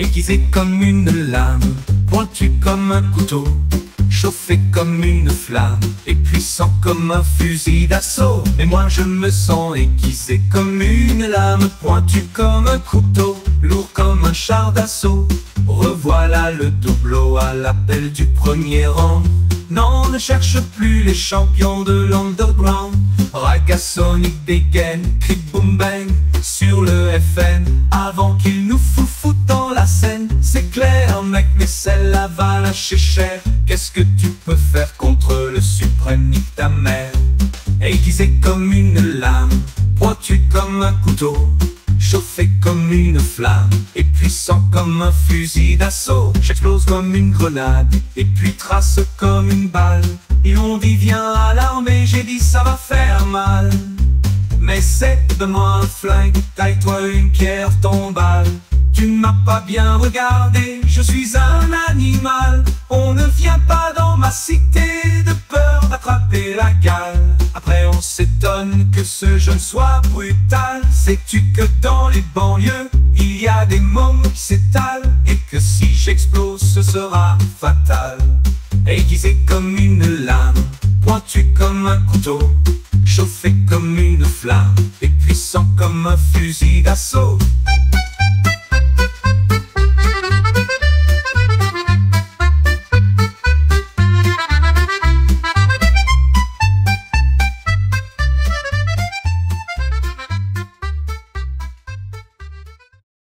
Aiguisé comme une lame, pointu comme un couteau, chauffé comme une flamme, et puissant comme un fusil d'assaut. Mais moi je me sens aiguisé comme une lame, pointu comme un couteau, lourd comme un char d'assaut. Revoilà le doubleau à l'appel du premier rang. Non, ne cherche plus les champions de l'underground. Ragasonic dégaine, cri boom bang sur le FN avant qu'il celle-là va lâcher cher. Qu'est-ce que tu peux faire contre le suprême nique ta mère? Aiguisé comme une lame, pointu comme un couteau. Chauffé comme une flamme et puissant comme un fusil d'assaut. J'explose comme une grenade et puis trace comme une balle. Ils ont dit viens à l'armée, j'ai dit ça va faire mal. Mais c'est de moi un flingue, taille-toi une pierre tombale. Tu ne m'as pas bien regardé, je suis un animal. On ne vient pas dans ma cité de peur d'attraper la gale. Après on s'étonne que ce jeune soit brutal. Sais-tu que dans les banlieues, il y a des mômes qui s'étalent Et que si j'explose, ce sera fatal? Aiguisé comme une lame, pointu comme un couteau, chauffé comme une flamme, et puissant comme un fusil d'assaut.